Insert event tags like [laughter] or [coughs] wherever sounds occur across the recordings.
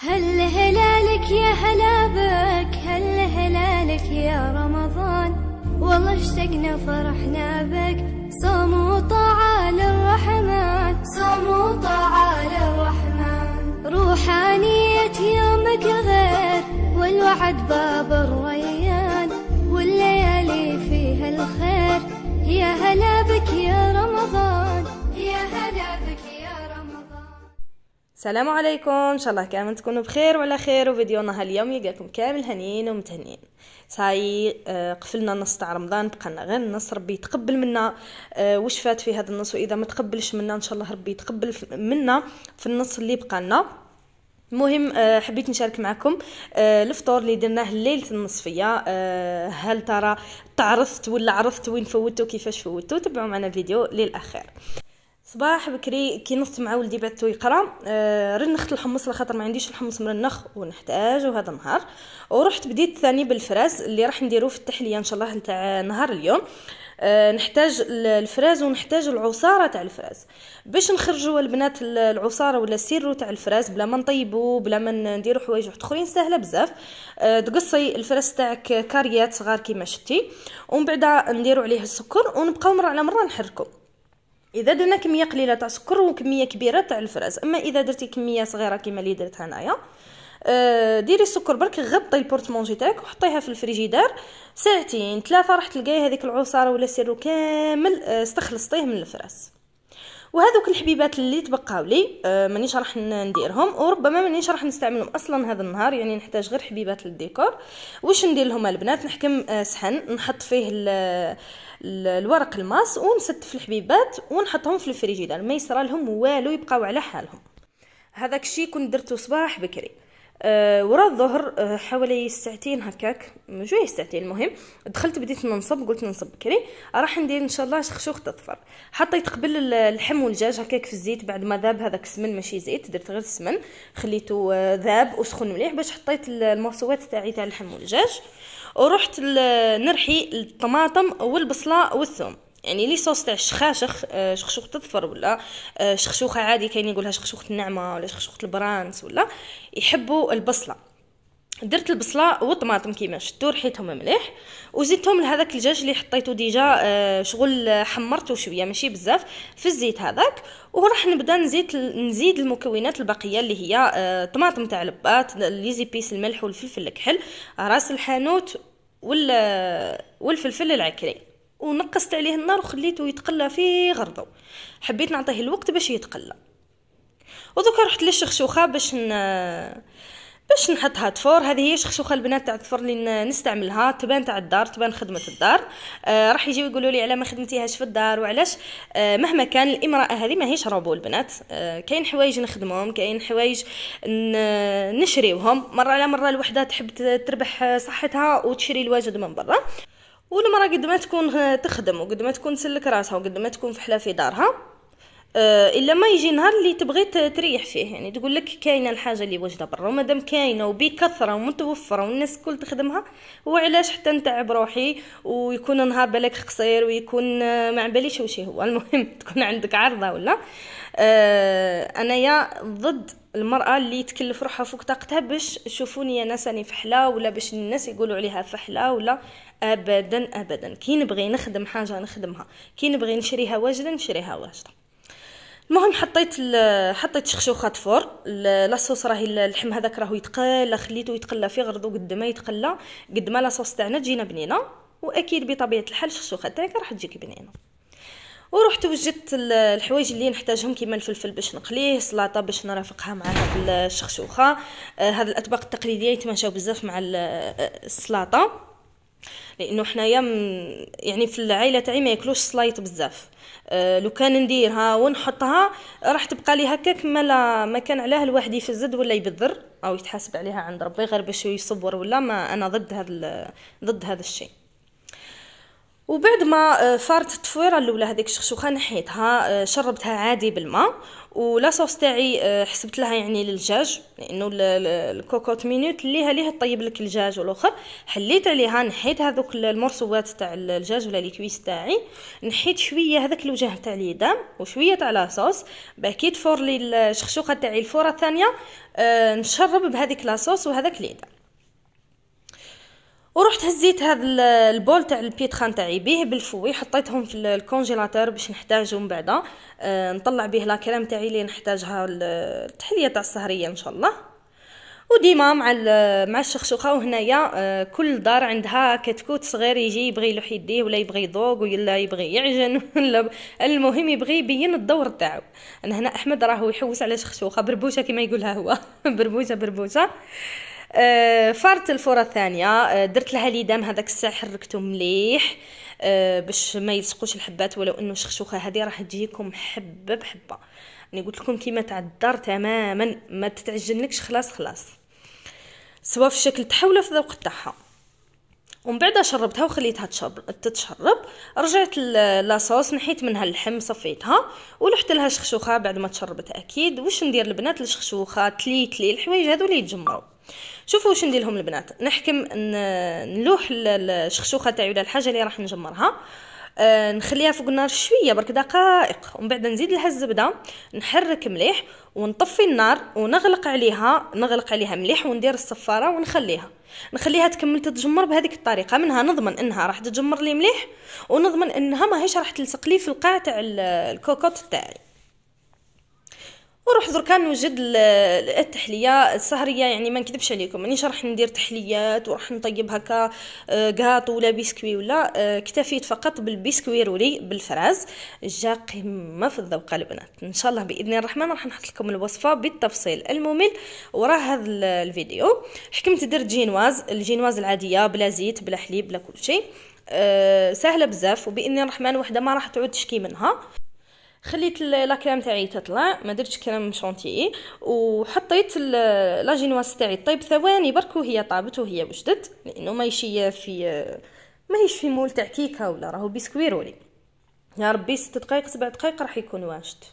هل هلالك يا هلا بك هل هلالك يا رمضان؟ والله اشتقنا فرحنا بك. صوم وطاعة للرحمن. صوم وطاعة للرحمن. روحانية يومك غير والوعد باب الريان. والليالي فيها الخير. يا هلا بك يا السلام عليكم. إن شاء الله كامل تكونوا بخير وعلى خير وفيديونا هاليوم يلقاكم كامل هنيين ومتهنين ساي آه، قفلنا النص تاع رمضان بقالنا غير النص ربي يتقبل منا. آه، وش فات في هذا النص؟ وإذا ما تقبلش منا إن شاء الله ربي يتقبل منا في النص اللي بقالنا المهم آه، حبيت نشارك معكم الفطور اللي درناه ليلة النصفيه هل ترى تعرضت ولا عرفت وين فوتوا كيفاش فوتوا؟ تبعوا معنا الفيديو للآخر. صباح بكري كي نضت مع ولدي بعثو يقرا آه رنخت الحمص لخاطر ما عنديش الحمص مرنخ ونحتاجو هذا النهار. ورحت بديت ثاني بال fraise اللي راح نديروه في التحلية إن شاء الله تاع نهار اليوم. آه نحتاج ال- ال fraise ونحتاج العصارة تاع ال fraise. باش نخرجوا البنات ال- العصارة ولا ال sirop تاع ال fraise بلا ما نطيبوا بلا ما نديروا حوايج اخرين سهلة بزاف. آه تقصي ال fraise تاعك كاريات صغار كيما شتي. ومن بعد نديروا عليه السكر ونبقاو مرة على مرة نحركوا إذا درنا كمية قليلة تاع سكر وكمية كبيرة تاع ال fraise. أما إذا درتي كمية صغيرة كيما اللي درتها انايا آه، ديري السكر برك غطي ال porte-manger تاعك وحطيها في الفريجيدار ساعتين ثلاثة راح تلقاي هذيك العصارة ولا ال sirop كامل آه، استخلصتيه من ال fraise. وهذوك الحبيبات اللي تبقاو لي آه مانيش راح نديرهم وربما مانيش راح نستعملهم أصلا هذا النهار يعني نحتاج غير حبيبات للديكور. واش ندير لهم البنات؟ نحكم آه صحن نحط فيه ال ال الورق الماس ونستف الحبيبات ونحطهم في الفريجيدار. ما يصرى لهم والو يبقاو على حالهم. هذاك الشيء كنت درته صباح بكري. أه ورا الظهر أه حوالي ساعتين هكاك. جوي ساعتين المهم. دخلت بديت ننصب قلت ننصب بكري. راح ندير إن شاء الله شخشوخ تظفر. حطيت قبل ال- اللحم والدجاج هكاك في الزيت بعد ما ذاب هذاك السمن ماشي زيت درت غير السمن. خليته آه، ذاب وسخن مليح باش حطيت ال- المرسوات تاعي تاع اللحم والدجاج. ورحت نرحي الطماطم والبصلة والثوم. يعني la sauce تاع الشخاشخ آه، شخشوخة الظفر ولا آه، شخشوخة عادي كاين يقولها شخشوخة النعمة ولا شخشوخة البرانس ولا يحبوا البصلة. درت البصلة والطماطم كيما شفتوا رحيتهم مليح وزدتهم لهذاك الدجاج اللي حطيته déjà آه، شغل حمرته شوية ماشي بزاف في الزيت هذاك. وراح نبدا نزيد نزيد المكونات الباقية اللي هي طماطم تاع لبات لي زيبيس الملح والفلفل الكحل راس الحانوت وال والفلفل العكري. ونقصت عليه النار وخليته يتقلى في غرضه. حبيت نعطيه الوقت باش يتقلى. ودوكا رحت للشخشوخه باش ن... باش نحطها تفور هذه هي شخشوخه البنات تاع التفور اللي نستعملها. تبان تاع الدار تبان خدمة الدار. آه راح يجيو يقولوا لي على ما خدمتيهاش في الدار وعلاش؟ آه مهما كان الإمرأة هذه ماهيش روبو البنات. آه كاين حوايج نخدمهم كاين حوايج نشريوهم. مرة على مرة الوحدة تحب تربح صحتها وتشري الواجد من برا. والمرأة قد ما تكون تخدم وقد ما تكون تسلك راسها وقد ما تكون فحلة في دارها آه، إلا ما يجي نهار اللي تبغي تريح فيه. يعني تقول لك كاينة الحاجة اللي واجدة برا ومادام كاينة وبكثرة ومتوفرة والناس الكل تخدمها وعلاش حتى نتعب روحي ويكون النهار بالك قصير ويكون آه، ما باليش وش هو. المهم [laughs] تكون عندك عرضة ولا؟ أنايا ضد المرأة اللي تكلف روحها فوق طاقتها باش تشوفوني يا ناس راني فحلة ولا باش الناس يقولوا عليها فحلة ولا ابدا ابدا. كي نبغي نخدم حاجة نخدمها كي نبغي نشريها واجدة نشريها واجدة المهم حطيت حطيت شخشوخة فور. لاصوص راهي ال- اللحم هذاك راهو يتقلى خليته يتقلى في غرضو قد ما يتقلى قد ما لاصوص تاعنا تجينا بنينة وأكيد بطبيعة الحال الشخشوخه تاعك راح تجيك بنينة. ورحت وجدت ال- الحوايج اللي نحتاجهم كيما الفلفل باش نقليه سلطة باش نرافقها مع هاد الشخشوخة. آه، هاد الأطباق التقليدية يتماشاو بزاف مع آه، السلطة. لأنه حنايا يعني في العائلة تاعي ما ياكلوش سلايط بزاف. أه لو كان نديرها ونحطها راح تبقى لي هكاك ما لا ما كان عليها الواحد يفزد ولا يبذر أو يتحاسب عليها عند ربي غير باش يصبر ولا ما أنا ضد هذا ضد هذا الشيء. وبعد ما فارت التفويره الأولى هذيك الشخشوخه نحيتها شربتها عادي بالماء و la sauce تاعي حسبت لها يعني للدجاج لأنه ال cocotte-minute اللي ليها طيب لك الدجاج والأخر. حليت عليها نحيت هذوك المرسوات تاع الدجاج ولا les cuisses تاعي. نحيت شوية هذاك الوجه تاع اليدام وشوية تاع la sauce باه كي تفور لي الشخشوخه تاعي الفورة الثانية نشرب بهذيك لاصوص وهذاك اليدام ورحت هزيت هذا البول تاع البيتخان تاعي بيه بالفوي حطيتهم في الكونجيلاتور باش نحتاجهم بعدا. أه نطلع به لا كريم تاعي اللي نحتاجها التحلية تاع السهرية إن شاء الله. وديما مع مع الشخشوخه وهنايا أه كل دار عندها كتكوت صغير يجي يبغي يلوح يديه ولا يبغي يذوق ولا يبغي يعجن [laughs] ولا المهم يبغي يبين الدور تاعو. أنا هنا أحمد راهو يحوس على شخشوخه بربوشة كما يقولها هو. [laughs] بربوشة بربوشة. آه، فرت الفوره الثانية آه، درت لها ليدام هذاك الساعة حركته مليح. آه، باش ما يلصقوش الحبات ولو انه الشخشوخه هذه راح تجيكم حبة بحبة. يعني قلت لكم كيما الدار تماما ما تتعجنلكش خلاص خلاص. سواء في الشكل تاعها ولا في الذوق تاعها ومن بعد شربتها وخليتها تتشرب. رجعت لاصوص نحيت منها اللحم صفيتها ولحت لها شخشوخة بعد ما تشربت أكيد. واش ندير البنات الشخشوخه تليتلي الحوايج هذو اللي يتجمروا شوفوا واش ندير لهم البنات. نحكم نلوح الشخشوخة تاعي ولا الحاجة اللي راح نجمرها. آه نخليها فوق النار شوية برك دقائق. ومن بعد نزيد لها الزبده نحرك مليح ونطفي النار ونغلق عليها نغلق عليها مليح وندير الصفارة ونخليها. نخليها تكمل تتجمر بهذيك الطريقة. منها نضمن إنها راح تتجمر لي مليح ونضمن إنها ماهيش راح تلصق لي في القاع تاع الكوكوت تاعي. وروح دركا نوجد التحلية السهرية يعني ما نكذبش عليكم مانيش راح ندير تحليات وراح نطيب هكا كاطو آه، ولا بسكوي ولا آه، اكتفيت فقط بال biscuit roulé بال fraise جا قمة في الذوق البنات. إن شاء الله بإذن الرحمن راح نحط لكم الوصفة بالتفصيل الممل ورا هذا الفيديو. حكمت درت génoise ال génoise العادية بلا زيت بلا حليب بلا كل شيء أه سهلة بزاف وبإذن الرحمن وحدة ما راح تعود تشكي منها. خليت la crème تاعي تطلع ما درتش crème chantilly وحطيت la génoise تاعي طيب ثواني برك وهي طابت وهي وجدت لأنه ما يشي في ما هيش في moule تاع كيكة ولا راهو biscuit roulé. يا ربي ست دقائق سبع دقائق راح يكون واجد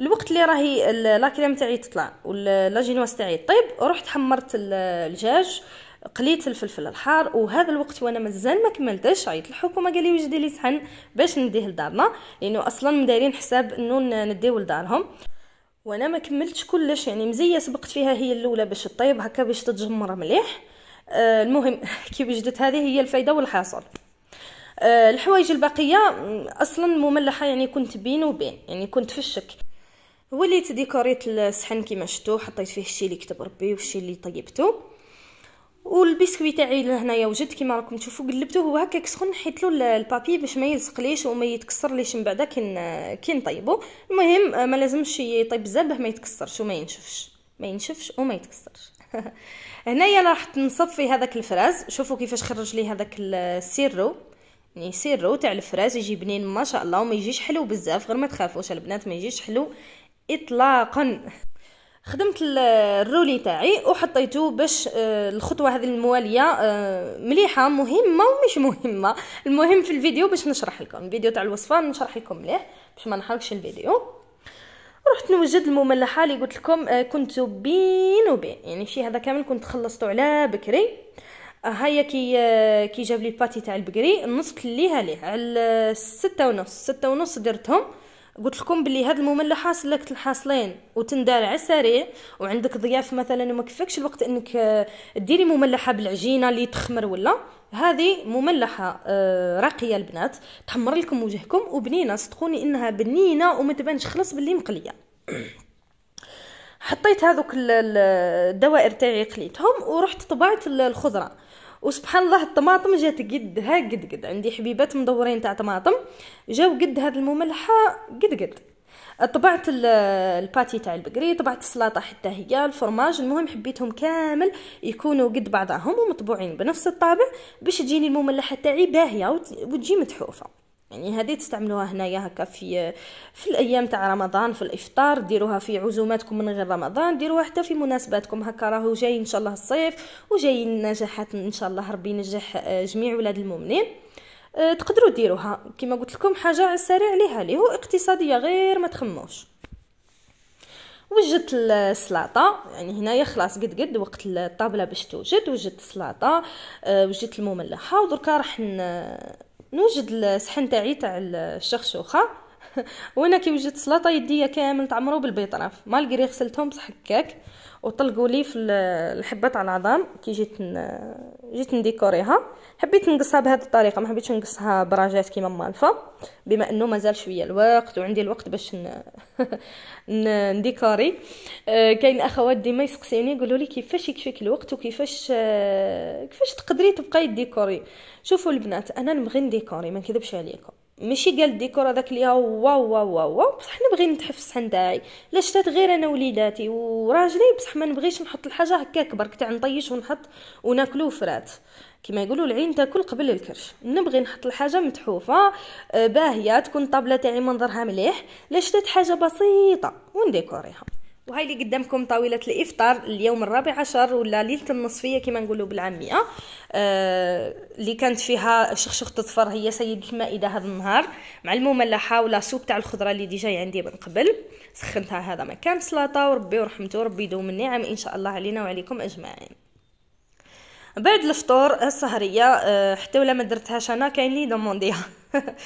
الوقت اللي راهي لا كريم تاعي تطلع ولا جينواس تاعي طيب رحت حمرت الدجاج قليت الفلفل الحار وهذا الوقت وأنا مازال ما كملتش عيط الحكومة قال لي وجدي لي صحن باش نديه لدارنا لأنه أصلا مدايرين حساب إنه نديه لدارهم. وأنا ما كملتش كلش يعني مزية سبقت فيها هي الأولى باش تطيب هكا باش تتجمر مليح. آه المهم [laughs] كي وجدت هذه هي الفايدة والحاصل. آه الحوايج الباقية أصلا مملحة يعني كنت بين وبين يعني كنت في الشك. وليت ديكوريت الصحن كيما شفتوا حطيت فيه الشيء اللي كتب ربي والشيء اللي طيبته والبسكوي تاعي لهنايا وجد كيما راكم تشوفوا قلبته هو هكاك سخن نحيت له ال papier باش ما يلصقليش وما يتكسرليش من بعدا كي كي نطيبو المهم ما لازمش يطيب بزاف باه ما يتكسرش وما ينشفش. ما ينشفش وما يتكسرش. [laughs] هنايا راح نصفي هذاك ال fraise. شوفوا كيفاش خرج لي هذاك ال sirop. يعني sirop تاع ال fraise يجي بنين ما شاء الله وما يجيش حلو بزاف غير ما تخافوش البنات ما يجيش حلو اطلاقا. خدمت ال roulé تاعي وحطيته باش آه، الخطوة هذه الموالية آه، مليحة مهمة ومش مهمة. المهم في الفيديو باش نشرح لكم. الفيديو تاع الوصفة نشرح لكم مليح باش ما نحرقش الفيديو. رحت نوجد المملحة اللي قلت لكم آه، كنت بين وبين. يعني شي هذا كامل كنت خلصته على بكري. هيا كي كي جاب لي الباتي تاع البقري نصت ليها ليه على ستة ونص. ستة ونص درتهم. قلت لكم بلي هاد المملحه سلكت الحاصلين وتندار على السريع وعندك ضياف مثلا وما كفاكش الوقت إنك آه، ديري مملحة بالعجينة اللي تخمر ولا؟ هذه مملحة آه، راقية البنات تحمر لكم وجهكم وبنينة صدقوني إنها بنينة وما تبانش خلص باللي مقلية. [coughs] حطيت هذوك الدوائر تاعي قليتهم ورحت طبعت الخضرة. وسبحان الله الطماطم جات قدها قد قد. عندي حبيبات مدورين تاع طماطم. جاو قد هاد المملحة قد قد. طبعت الباتي تاع البقري طبعت السلطة حتى هي الفرماج المهم حبيتهم كامل يكونوا قد بعضهم ومطبوعين بنفس الطابع باش تجيني المملحة تاعي باهية وتجي متحوفة. يعني هذه تستعملوها هنايا هكا في في الأيام تاع رمضان في الإفطار ديروها في عزوماتكم من غير رمضان ديروها حتى في مناسباتكم. هكا راهو جاي إن شاء الله الصيف وجاي النجاحات إن شاء الله ربي ينجح آه، جميع ولاد المؤمنين. أه تقدروا ديروها. كما قلت لكم حاجة السريع ليها ليه اقتصادية غير ما تخموش. وجدت السلطه يعني هنايا خلاص قد قد وقت الطابلة باش توجد وجدت السلطه أه وجدت المملحة ودركا راح نوجد الصحن تاعي تاع الشخشوخه [laughs] وأنا كي وجدت السلطه يديا كامل تعمروا بال betterave malgré غسلتهم بصح هكاك وطلقوا لي في الحبه تاع العظام. كي جيت ن... جيت نديكوريها. حبيت نقصها بهذه الطريقة ما حبيتش نقصها براجات كيما مالفة. بما إنه مازال شوية الوقت وعندي الوقت باش ن... [laughs] نديكوري. آه، كاين أخوات ديما يسقسيني يقولوا لي كيفاش يكفيك الوقت وكيفاش آه، كيفاش تقدري تبقاي ديكوري شوفوا البنات أنا نبغي نديكوري ما نكذبش عليكم. ماشي قال الديكور هذاك اللي واو واو واو واو بصح نبغي نتحف الصحن تاعي لا شتات غير أنا وليداتي وراجلي بصح ما نبغيش نحط الحاجة هكاك برك تاع نطيش ونحط وناكلو فرات. كما يقولوا العين تاكل قبل الكرش. نبغي نحط الحاجة متحوفة آه، باهية تكون الطابله تاعي منظرها مليح لا شتات حاجة بسيطة ونديكوريها. وهاي اللي قدامكم طاولة الإفطار اليوم الرابع عشر ولا ليلة النصفية كما نقولوا بالعامية. آه اللي كانت فيها شخشوخة الظفر هي سيدة المائدة هذا النهار. مع المملحة ولا soupe تاع الخضرة اللي déjà عندي من قبل. سخنتها هذا ما كان سلطة وربي ورحمته وربي يدوم النعم. إن شاء الله علينا وعليكم أجمعين. بعد الفطور السهرية آه حتى ولا ما درتهاش أنا كاين لي demandé ها [laughs]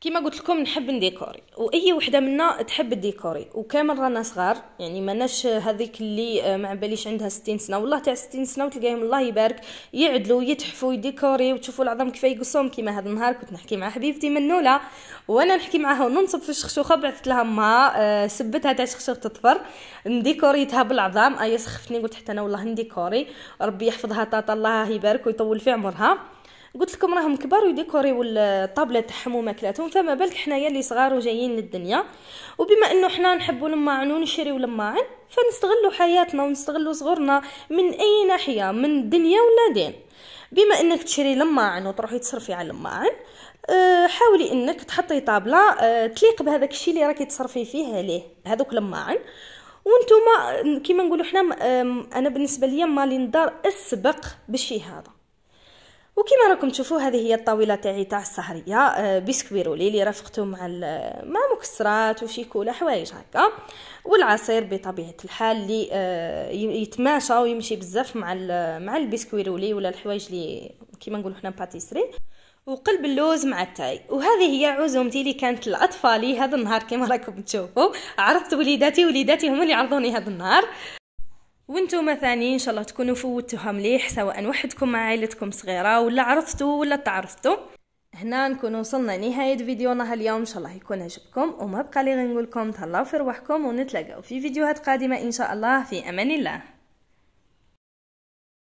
كيما قلت لكم نحب ن décorer. وأي وحدة منا تحب الديكوري وكامل رانا صغار يعني ماناش هذيك اللي آه، ما باليش عندها 60 سنة. والله تاع 60 سنة وتلقاهم الله يبارك يعدلوا يتحفوا يديكوري وتشوفوا العظم كيف يقصهم. كيما هذا النهار كنت نحكي مع حبيبتي منوله وأنا نحكي معاها وننصب في الشخشوخة. بعثت لها ما آه، سبتها تاع شخشوخ تطفر نديكوريتها بالعظام. اي سخفتني قلت حتى أنا والله نديكوري. ربي يحفظها طاطا الله يبارك ويطول في عمرها. قلت لكم راهم كبار ويديكوريو الطابله تاعهم وماكلاتهم فما بالك حنايا اللي صغار وجايين للدنيا. وبما إنه حنا نحبوا لماعن ونشريو لماعن فنستغلوا حياتنا ونستغلوا صغرنا من أي ناحية من دنيا ولا دين. بما إنك تشري لماعن وتروحي تصرفي على لماعن أه حاولي إنك تحطي طابلة أه تليق بهذاك الشيء اللي راكي تصرفي فيه عليه هذوك لماعن. وأنتم كيما نقولوا حنا أنا بالنسبة ليا مالي ندار أسبق بالشيء هذا. وكما راكم تشوفوا هذه هي الطاولة تاعي تاع السهرية. آه، بسكويرولي اللي رافقته مع مع مكسرات وشيكولا حوايج هكا. والعصير بطبيعة الحال اللي آه، يتماشى ويمشي بزاف مع مع ال biscuit roulé ولا الحوايج اللي كيما نقولوا حنا pâtisserie. وقلب اللوز مع التاي. وهذه هي عزومتي اللي كانت لاطفالي هذا النهار كما راكم تشوفوا. عرضت وليداتي وليداتي هما اللي عرضوني هذا النهار. وأنتم ثاني إن شاء الله تكونوا فوتوها مليح سواء وحدكم مع عائلتكم صغيرة ولا عرضتوا ولا تعرضتوا. هنا نكون وصلنا نهاية فيديونا اليوم إن شاء الله يكون عجبكم وما بقى لي غير نقول لكم تهلاو في رواحكم ونتلاقاو في فيديوهات قادمة إن شاء الله. في أمان الله.